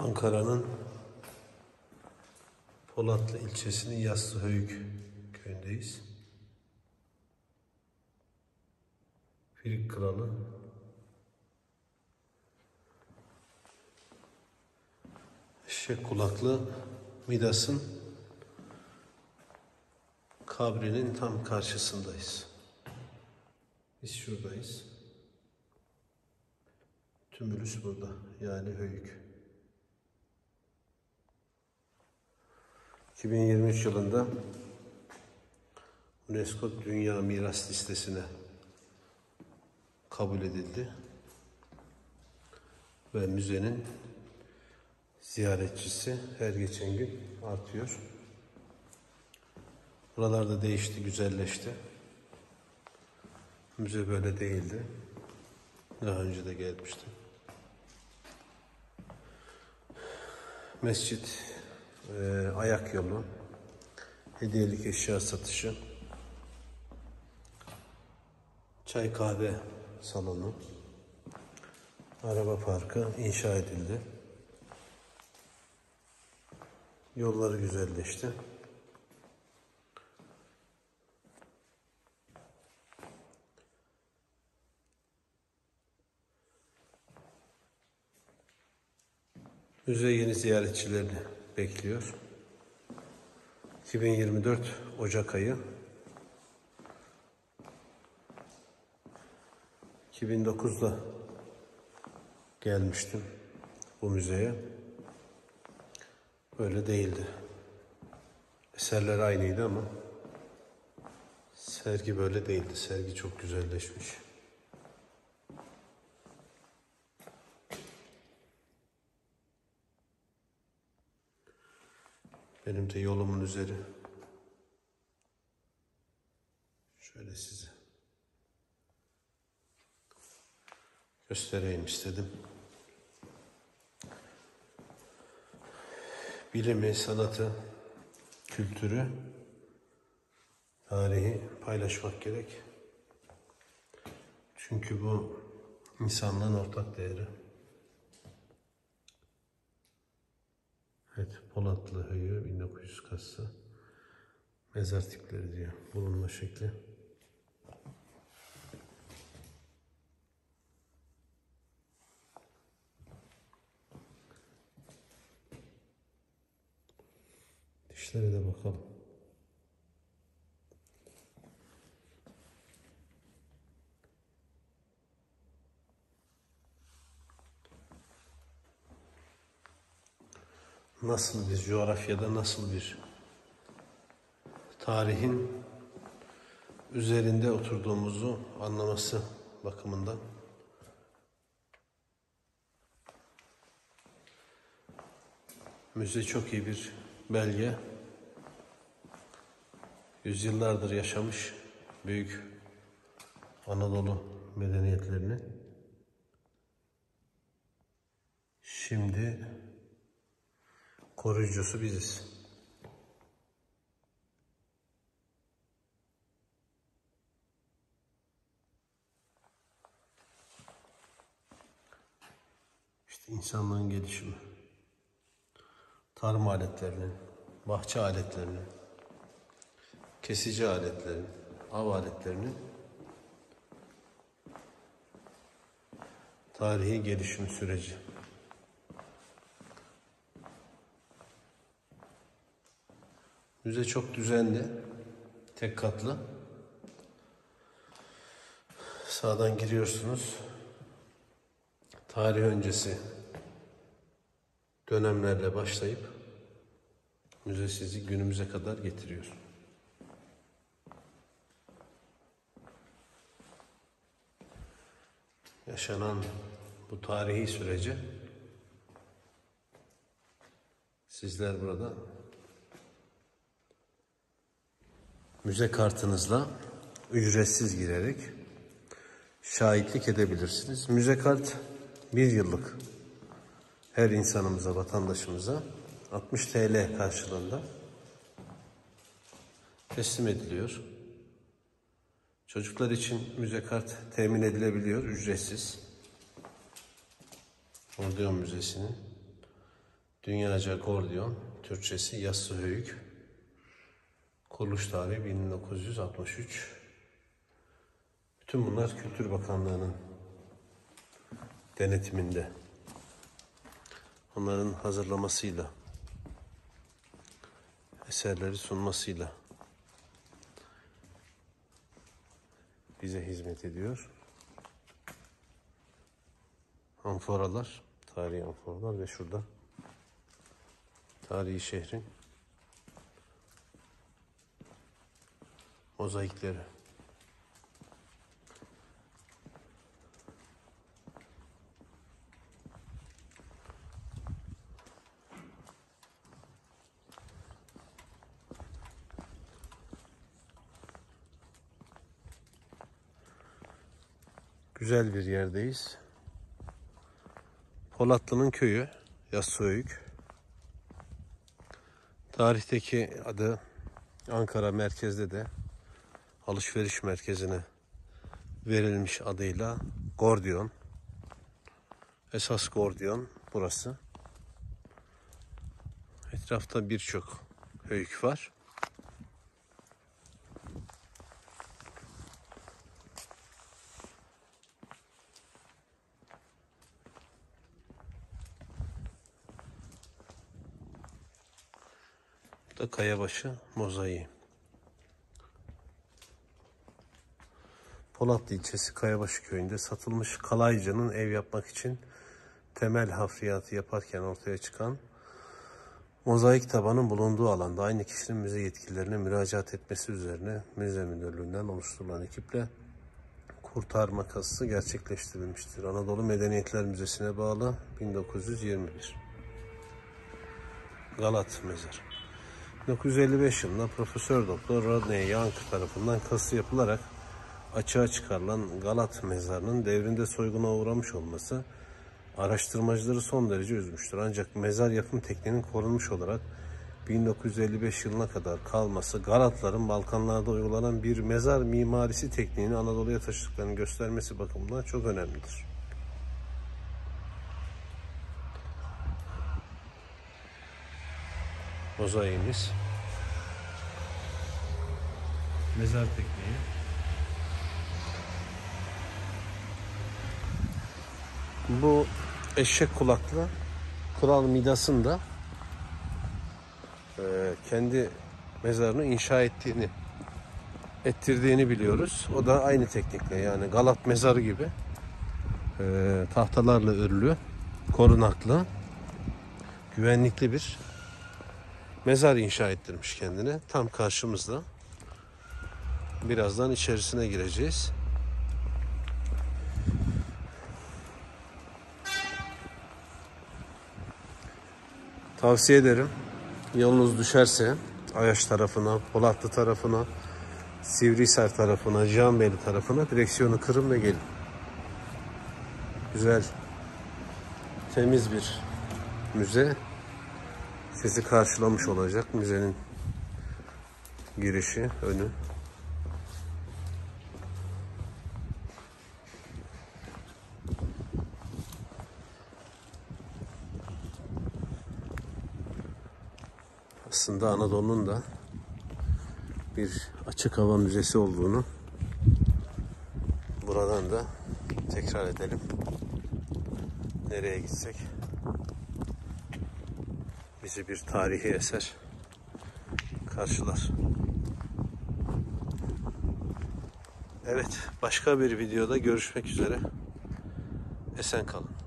Ankara'nın Polatlı ilçesinin Yassıhöyük köyündeyiz. Firik Kralı Eşek kulaklı Midas'ın kabrinin tam karşısındayız. Biz şuradayız. Tümülüs burada. Yani Höyük. 2023 yılında UNESCO Dünya Miras Listesi'ne kabul edildi. Ve müzenin ziyaretçisi her geçen gün artıyor. Buralarda değişti, güzelleşti. Müze böyle değildi. Daha önce de gelmiştim. Mescit, e, ayak yolu, hediyelik eşya satışı, çay kahve salonu, araba parkı inşa edildi. Yolları güzelleşti. Müze yeni ziyaretçilerini bekliyor. 2024 Ocak ayı 2009'da gelmiştim bu müzeye. Böyle değildi. Eserler aynıydı ama sergi böyle değildi. Sergi çok güzelleşmiş. Benim de yolumun üzeri. Şöyle size göstereyim istedim. Bilimi, sanatı, kültürü, tarihi paylaşmak gerek. Çünkü bu insanlığın ortak değeri. Evet, Polatlı Höyü 1900 kassa mezar tipleri diyor. Bulunma şekli. Dişlere de bakalım. Nasıl bir coğrafyada nasıl bir tarihin üzerinde oturduğumuzu anlaması bakımından müze çok iyi bir belge. Yüzyıllardır yaşamış büyük Anadolu medeniyetlerini şimdi koruyucusu biziz. İşte insanlığın gelişimi. Tarım aletlerinin, bahçe aletlerinin, kesici aletlerin, av aletlerinin tarihi gelişim süreci. Müze çok düzenli, tek katlı. Sağdan giriyorsunuz. Tarih öncesi dönemlerle başlayıp müze sizi günümüze kadar getiriyor. Yaşanan bu tarihi sürece sizler burada müze kartınızla ücretsiz girerek şahitlik edebilirsiniz. Müze kart bir yıllık her insanımıza, vatandaşımıza 60 TL karşılığında teslim ediliyor. Çocuklar için müze kart temin edilebiliyor ücretsiz. Ordeon Müzesi'nin Dünyaca Gordiyon, Türkçesi Yassı Höyük. Kuruluş tarihi 1963. Bütün bunlar Kültür Bakanlığı'nın denetiminde. Onların hazırlamasıyla, eserleri sunmasıyla bize hizmet ediyor. Amforalar, tarihi amforalar ve şurada tarihi şehrin mozaikleri. Güzel bir yerdeyiz. Polatlı'nın köyü Yassıöyük. Tarihteki adı Ankara merkezde de alışveriş merkezine verilmiş adıyla Gordiyon. Esas Gordiyon burası. Etrafta birçok höyük var. Bu da Kayabaşı mozaiği. Polatlı ilçesi Kayabaşı köyünde satılmış kalaycının ev yapmak için temel hafriyatı yaparken ortaya çıkan mozaik tabanın bulunduğu alanda aynı kişinin müze yetkililerine müracaat etmesi üzerine müze müdürlüğünden oluşturulan ekiple kurtarma kazısı gerçekleştirilmiştir. Anadolu Medeniyetler Müzesi'ne bağlı 1921. Galat Mezarı 1955 yılında Profesör Doktor Rodney Young tarafından kazı yapılarak açığa çıkarılan Galat mezarının devrinde soyguna uğramış olması araştırmacıları son derece üzmüştür. Ancak mezar yapım tekniğinin korunmuş olarak 1955 yılına kadar kalması Galatların Balkanlarda uygulanan bir mezar mimarisi tekniğini Anadolu'ya taşıdıklarını göstermesi bakımından çok önemlidir. Mozaiğimiz mezar tekniği Bu eşek kulaklı Kral Midas'ın da e, kendi mezarını inşa ettiğini ettirdiğini biliyoruz. O da aynı teknikle yani Galat mezarı gibi e, tahtalarla örülü, korunaklı, güvenlikli bir mezar inşa ettirmiş kendine. Tam karşımızda. Birazdan içerisine gireceğiz. Tavsiye ederim. Yolunuz düşerse Ayaş tarafına, Polatlı tarafına, Sivrihisar tarafına, Canbeyli tarafına direksiyonu kırın ve gelin. Güzel, temiz bir müze sizi karşılamış olacak. Müzenin girişi, önü. Aslında Anadolu'nun da bir açık hava müzesi olduğunu buradan da tekrar edelim. Nereye gitsek bizi bir tarihi eser karşılar. Evet, başka bir videoda görüşmek üzere. Esen kalın.